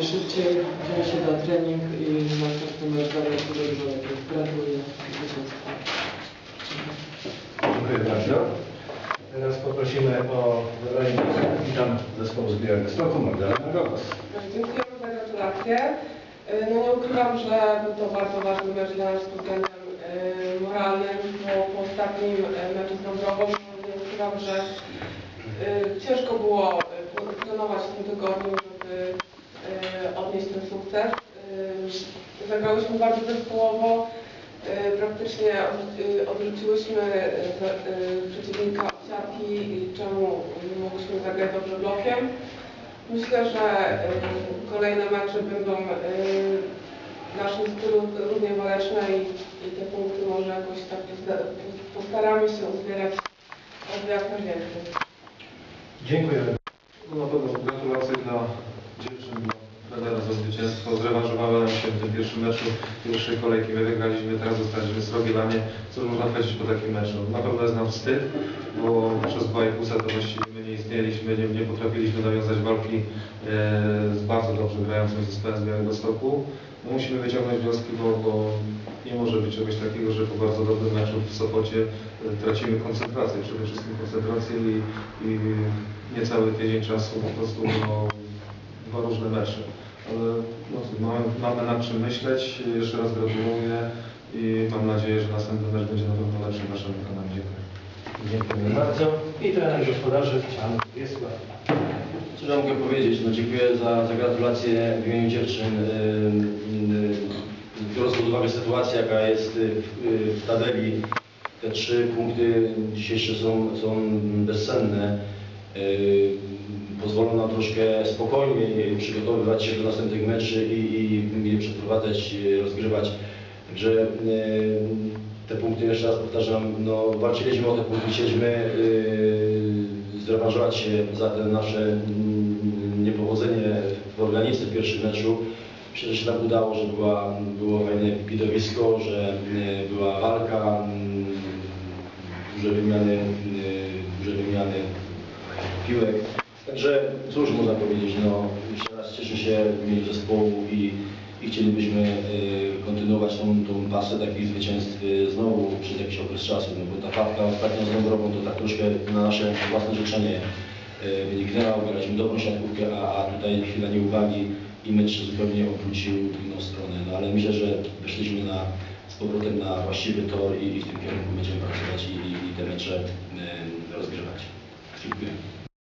najszybciej, wziąć się za trening i następny mecz zagrać do dobrze. Gratuluję zwycięstwa. Dziękuję bardzo. Teraz poprosimy o zabranie głosu kapitan zespołu z Białegostoku, Magdalena Gogos. Dziękujemy za gratulacje. E, No nie ukrywam, że był to bardzo ważny mecz dla nas pod względem e, moralnym. Po, po ostatnim e, meczu z Dąbrową nie ukrywam, że ciężko było e, funkcjonować w tym tygodniu, żeby e, odnieść ten sukces. Zagrałyśmy bardzo zespołowo. E, Praktycznie e, odwróciłyśmy e, przeciwnika od siatki, czemu mogliśmy zagrać dobrze blokiem. Myślę, że y, kolejne mecze będą y, w naszym stylu równie waleczne i, te punkty może jakoś tak postaramy się uzbierać jak najwięcej. Dziękujemy. No na pewno gratulacje dla dziewczyn, dla trenera za zwycięstwo. Zrewanżowały nam się w tym pierwszym meczu pierwszej kolejki. My wygraliśmy, teraz zostaliśmy srogie dla mnie. Co można powiedzieć po takim meczu? Na pewno jest nam wstyd, bo przez 2,5 seta właściwie my nie istnieliśmy, nie, nie potrafiliśmy nawiązać walki e, z bardzo dobrze grającym zespołem z Białegostoku. No, musimy wyciągnąć wnioski, bo, bo nie może być czegoś takiego, że po bardzo dobrym meczu w Sopocie e, tracimy koncentrację, przede wszystkim koncentrację i, i niecały tydzień czasu po prostu no, dwa różne mecze. Ale mamy, mamy nad czym myśleć. Jeszcze raz gratuluję i mam nadzieję, że następny mecz będzie na pewno lepszy w naszym wykonaniu. Dziękuję. Dziękujemy bardzo. I trener gospodarzy Chcian Wiesław. Cóż ja mogę powiedzieć? No, dziękuję za, za gratulacje w imieniu dziewczyn. Biorąc pod uwagę sytuację, jaka jest yy, w, w tabeli, te trzy punkty dzisiejsze są, są bezcenne. Yy, Pozwolą nam troszkę spokojniej przygotowywać się do następnych meczy i, i przeprowadzać, rozgrywać. Także yy, te punkty, jeszcze raz powtarzam, no, walczyliśmy o te punkty, chcieliśmy yy, zrewanżować się za te nasze mm, niepowodzenie w organice w pierwszym meczu. Myślę, że się nam udało, że była, było fajne widowisko, że yy, była walka, mm, duże wymiany, duże wymiany piłek. Także cóż można powiedzieć, no jeszcze raz cieszę się w imieniu zespołu i, i chcielibyśmy y, kontynuować tą, tą pasę takich zwycięstw y, znowu przez jakiś okres czasu, no bo ta papka ostatnio z Dąbrową to tak troszkę na nasze własne życzenie y, wyniknęła, graliśmy dobrą siatkówkę, a, a tutaj chwila nieuwagi i mecz zupełnie obrócił w inną stronę, no ale myślę, że weszliśmy na, z powrotem na właściwy tor i, i w tym kierunku będziemy pracować i, i te mecze y, rozgrywać. Dziękuję.